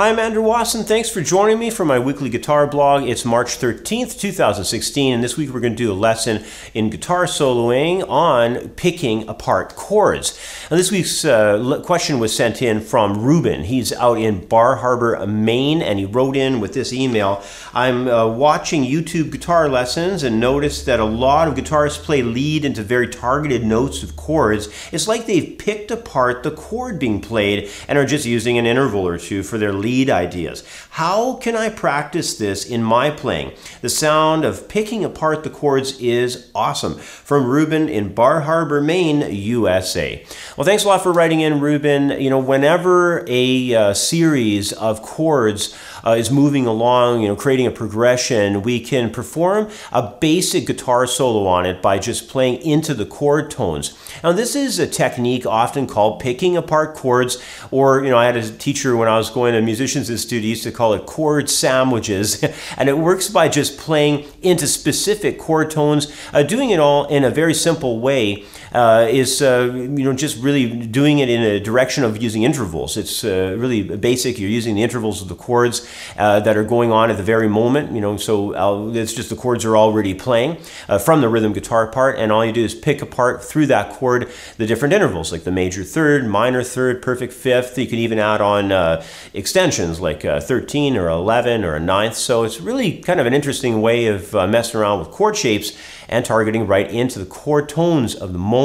Hi, I'm Andrew Wasson. Thanks for joining me for my weekly guitar blog. It's March 13th, 2016, and this week we're going to do a lesson in guitar soloing on picking apart chords. Now, this week's uh, question was sent in from Ruben. He's out in Bar Harbor, Maine, and he wrote in with this email I'm uh, watching YouTube guitar lessons and noticed that a lot of guitarists play lead into very targeted notes of chords. It's like they've picked apart the chord being played and are just using an interval or two for their lead lead ideas. How can I practice this in my playing? The sound of picking apart the chords is awesome. From Ruben in Bar Harbor, Maine, USA. Well, thanks a lot for writing in, Ruben. You know, whenever a uh, series of chords uh, is moving along, you know, creating a progression, we can perform a basic guitar solo on it by just playing into the chord tones. Now, this is a technique often called picking apart chords, or, you know, I had a teacher when I was going to Musicians Institute, used to call it chord sandwiches, and it works by just playing into specific chord tones, uh, doing it all in a very simple way. Uh, is uh, you know just really doing it in a direction of using intervals. It's uh, really basic. You're using the intervals of the chords uh, that are going on at the very moment. You know, so I'll, it's just the chords are already playing uh, from the rhythm guitar part, and all you do is pick apart through that chord the different intervals, like the major third, minor third, perfect fifth. You can even add on uh, extensions like 13 or 11 or a ninth. So it's really kind of an interesting way of messing around with chord shapes and targeting right into the chord tones of the moment.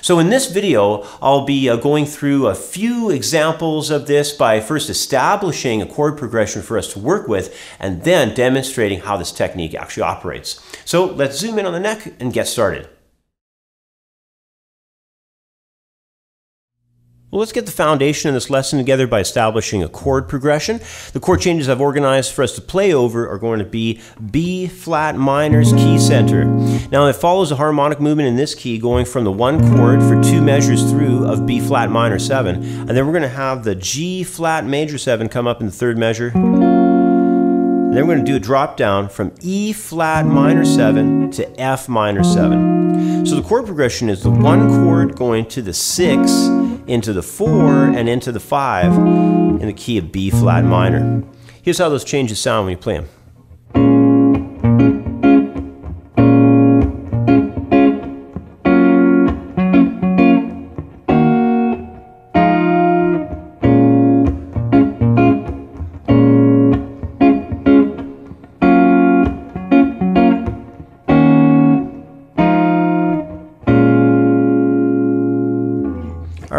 So in this video, I'll be uh, going through a few examples of this by first establishing a chord progression for us to work with and then demonstrating how this technique actually operates. So let's zoom in on the neck and get started. Well, let's get the foundation of this lesson together by establishing a chord progression. The chord changes I've organized for us to play over are going to be B flat minor's key center. Now it follows a harmonic movement in this key going from the one chord for two measures through of B flat minor 7 and then we're going to have the G flat major 7 come up in the third measure. And then we're going to do a drop down from E flat minor 7 to F minor 7. So the chord progression is the one chord going to the 6 into the 4 and into the 5 in the key of B flat minor. Here's how those changes sound when you play them.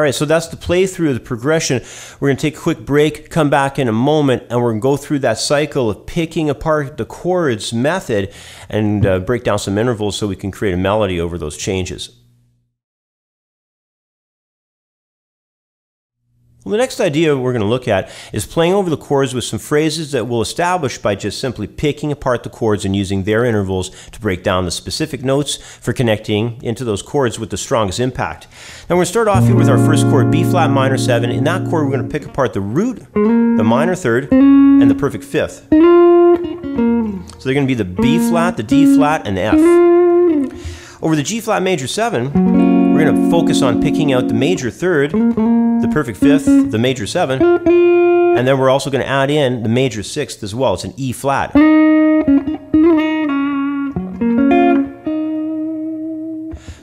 Right, so that's the playthrough the progression. We're going to take a quick break, come back in a moment, and we're going to go through that cycle of picking apart the chords method and uh, break down some intervals so we can create a melody over those changes. Well, the next idea we're going to look at is playing over the chords with some phrases that we'll establish by just simply picking apart the chords and using their intervals to break down the specific notes for connecting into those chords with the strongest impact. Now we're going to start off here with our first chord, B flat minor 7. In that chord, we're going to pick apart the root, the minor third, and the perfect fifth. So they're going to be the B flat, the D flat, and the F. Over the G flat major 7, we're going to focus on picking out the major third, the perfect fifth, the major seven, and then we're also going to add in the major sixth as well. It's an E flat.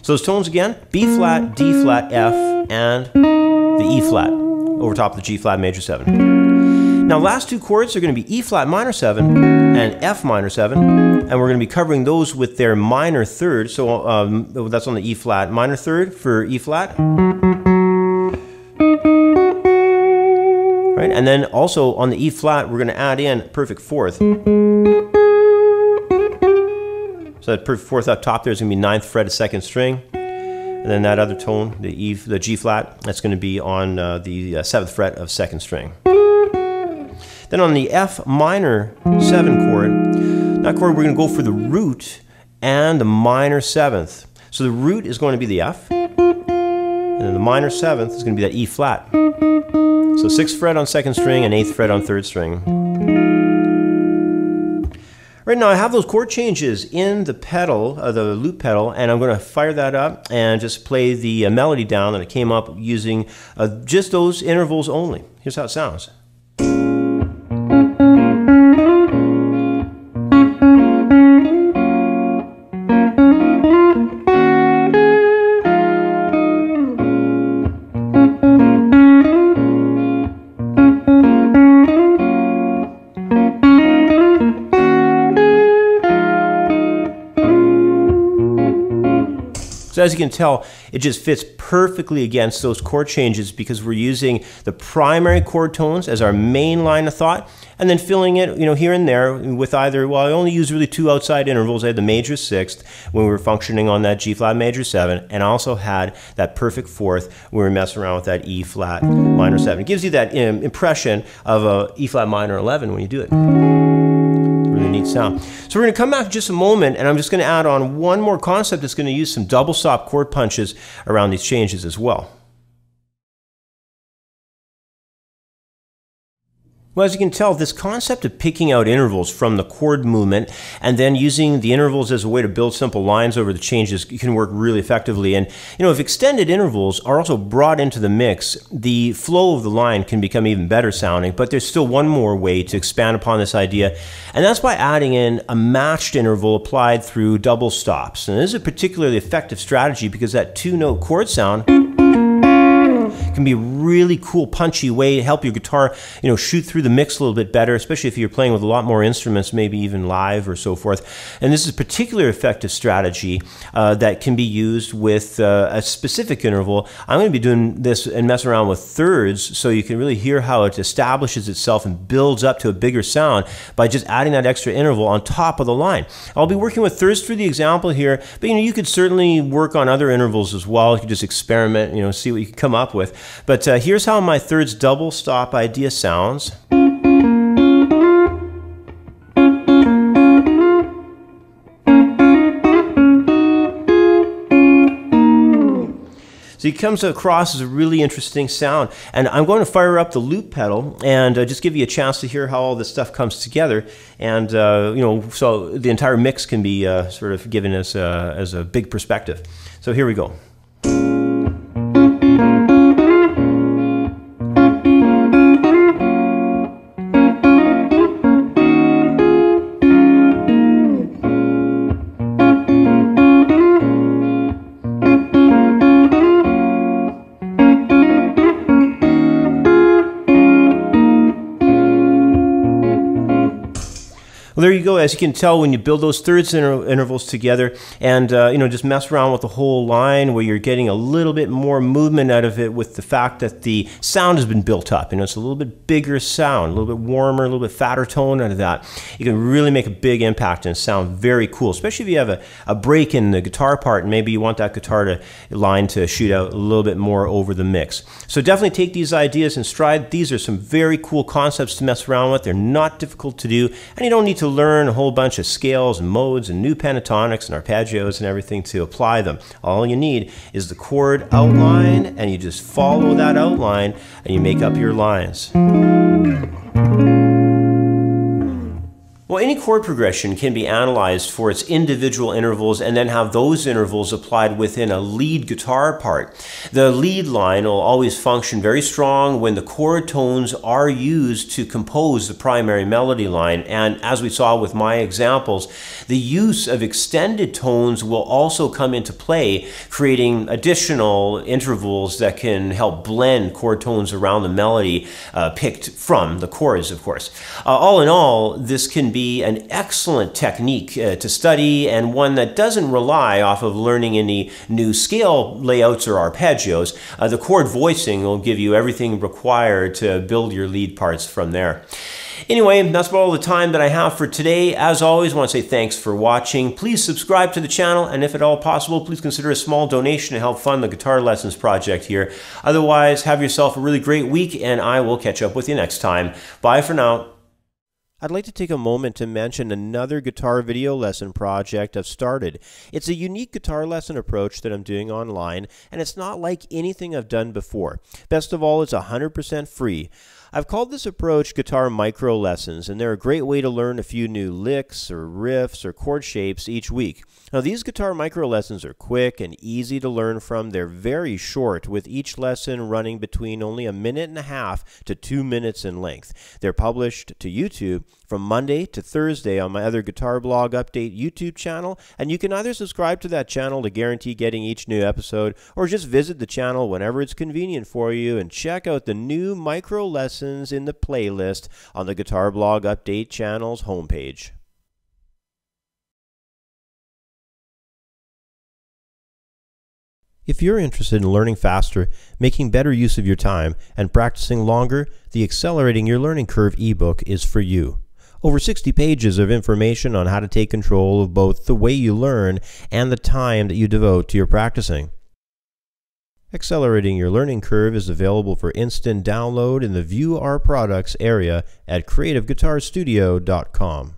So those tones again, B flat, D flat, F, and the E flat over top of the G flat major 7. Now last two chords are going to be E flat minor 7 and F minor 7, and we're going to be covering those with their minor third. So um, that's on the E flat minor third for E flat. right? And then also on the E flat, we're going to add in perfect fourth. So that perfect fourth up top there is going to be ninth fret of second string. And then that other tone, the E, the G flat, that's going to be on uh, the uh, seventh fret of second string. Then on the F minor seven chord, that chord we're going to go for the root and the minor seventh. So the root is going to be the F, and then the minor seventh is going to be that E flat. So sixth fret on second string and eighth fret on third string. Right now I have those chord changes in the pedal, uh, the loop pedal, and I'm going to fire that up and just play the uh, melody down that I came up using uh, just those intervals only. Here's how it sounds. So as you can tell, it just fits perfectly against those chord changes because we're using the primary chord tones as our main line of thought and then filling it, you know, here and there with either, well, I only use really two outside intervals. I had the major sixth when we were functioning on that G flat major seven, and I also had that perfect fourth when we were messing around with that E flat minor seven. It gives you that um, impression of a E flat minor 11 when you do it sound. So we're going to come back in just a moment, and I'm just going to add on one more concept that's going to use some double stop chord punches around these changes as well. Well, as you can tell, this concept of picking out intervals from the chord movement and then using the intervals as a way to build simple lines over the changes can work really effectively. And, you know, if extended intervals are also brought into the mix, the flow of the line can become even better sounding. But there's still one more way to expand upon this idea, and that's by adding in a matched interval applied through double stops. And this is a particularly effective strategy because that two note chord sound can be a really cool, punchy way to help your guitar, you know, shoot through the mix a little bit better, especially if you're playing with a lot more instruments, maybe even live or so forth. And this is a particular effective strategy uh, that can be used with uh, a specific interval. I'm going to be doing this and mess around with thirds so you can really hear how it establishes itself and builds up to a bigger sound by just adding that extra interval on top of the line. I'll be working with thirds for the example here, but you know, you could certainly work on other intervals as well. You could just experiment, you know, see what you can come up with. But uh, here's how my thirds double stop idea sounds. So he comes across as a really interesting sound. And I'm going to fire up the loop pedal and uh, just give you a chance to hear how all this stuff comes together. And, uh, you know, so the entire mix can be uh, sort of given as a, as a big perspective. So here we go. As you can tell, when you build those thirds inter intervals together and, uh, you know, just mess around with the whole line where you're getting a little bit more movement out of it with the fact that the sound has been built up. You know, it's a little bit bigger sound, a little bit warmer, a little bit fatter tone out of that. You can really make a big impact and sound very cool, especially if you have a, a break in the guitar part and maybe you want that guitar to line to shoot out a little bit more over the mix. So definitely take these ideas in stride. These are some very cool concepts to mess around with. They're not difficult to do, and you don't need to learn a whole bunch of scales and modes and new pentatonics and arpeggios and everything to apply them. All you need is the chord outline, and you just follow that outline and you make up your lines. Well, any chord progression can be analyzed for its individual intervals and then have those intervals applied within a lead guitar part. The lead line will always function very strong when the chord tones are used to compose the primary melody line. And as we saw with my examples, the use of extended tones will also come into play, creating additional intervals that can help blend chord tones around the melody uh, picked from the chords, of course. Uh, all in all, this can be be an excellent technique uh, to study and one that doesn't rely off of learning any new scale layouts or arpeggios. Uh, the chord voicing will give you everything required to build your lead parts from there. Anyway, that's about all the time that I have for today. As always, I want to say thanks for watching. Please subscribe to the channel, and if at all possible, please consider a small donation to help fund the Guitar Lessons project here. Otherwise, have yourself a really great week, and I will catch up with you next time. Bye for now. I'd like to take a moment to mention another guitar video lesson project I've started. It's a unique guitar lesson approach that I'm doing online, and it's not like anything I've done before. Best of all, it's 100% free. I've called this approach Guitar Micro Lessons, and they're a great way to learn a few new licks or riffs or chord shapes each week. Now, these Guitar Micro Lessons are quick and easy to learn from. They're very short, with each lesson running between only a minute and a half to two minutes in length. They're published to YouTube from Monday to Thursday on my other Guitar Blog Update YouTube channel, and you can either subscribe to that channel to guarantee getting each new episode, or just visit the channel whenever it's convenient for you and check out the new micro lessons in the playlist on the Guitar Blog Update channel's homepage. If you're interested in learning faster, making better use of your time, and practicing longer, the Accelerating Your Learning Curve ebook is for you. Over 60 pages of information on how to take control of both the way you learn and the time that you devote to your practicing. Accelerating Your Learning Curve is available for instant download in the View Our Products area at CreativeGuitarStudio.com.